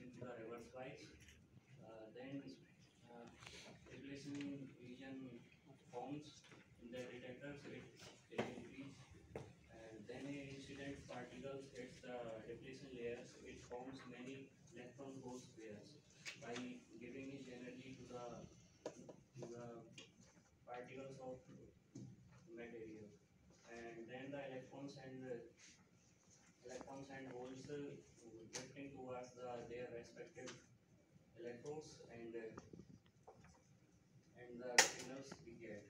into the reverse bias. Uh, then uh, depletion region forms in the detectors it it increase and then incident particles hits the depletion layers it forms many electron hole pairs by giving its energy to the to the particles of material and then the electrons and uh, electrons and holes drifting towards the their respective electrodes and uh, and the signals we get.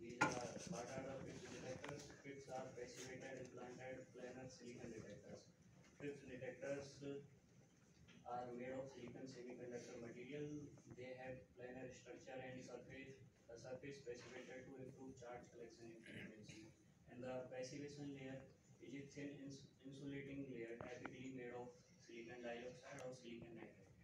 These are what are the detectors? PIPS are passivated implanted planar silicon detectors. PIPS detectors uh, are made of silicon semiconductor material. They have planar structure and surface. The surface passivated to improve charge collection efficiency. And the passivation layer is a thin ins- insulating layer typically made of silicon dioxide or silicon nitride.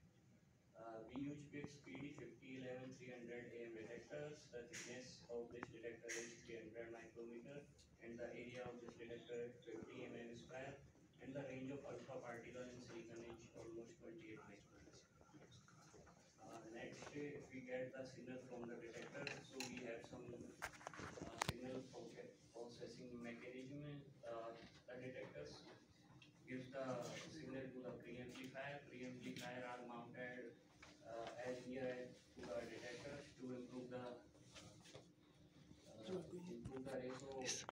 Uh, we use PIPS PD 5011 300 AM detectors. The thickness of this detector is 300 micrometer and the area of this detector is 50 mm square and the range of alpha particle in silicon is almost 28 microns. Uh, next, we get the signal from the detector, detectors gives the signal to the preamplifier. Preamplifier are mounted uh, as near as to the detectors to improve the uh, improve the ratio